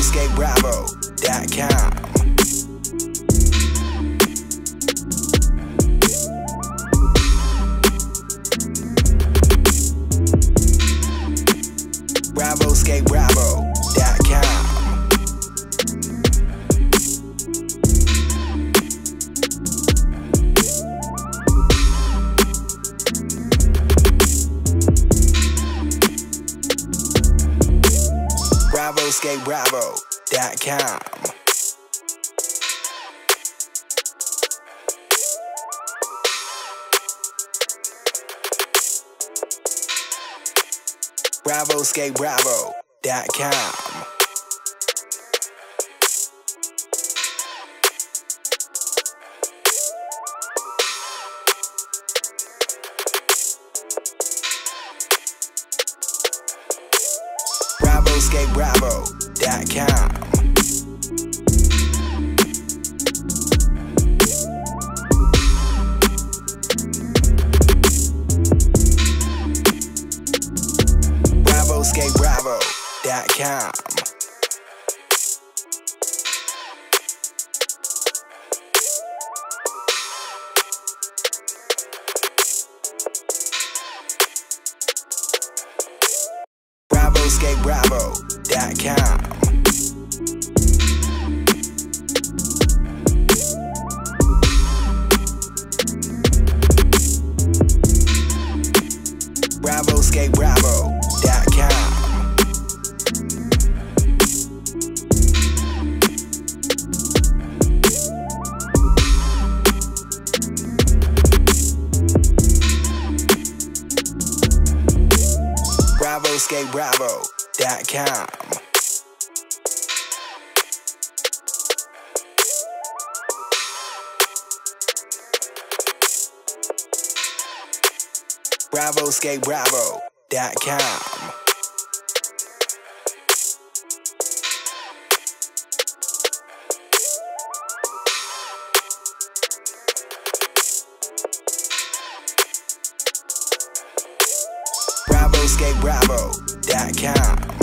EscapeBravo.com. RisqueBravo.com. BravoSkateBravo.com. RacegateBravo.com. BravoSkateBravo.com. EscapeBravo.com. escapebravo.com. BravoScapeBravo.com. BravoSkateBravo.com.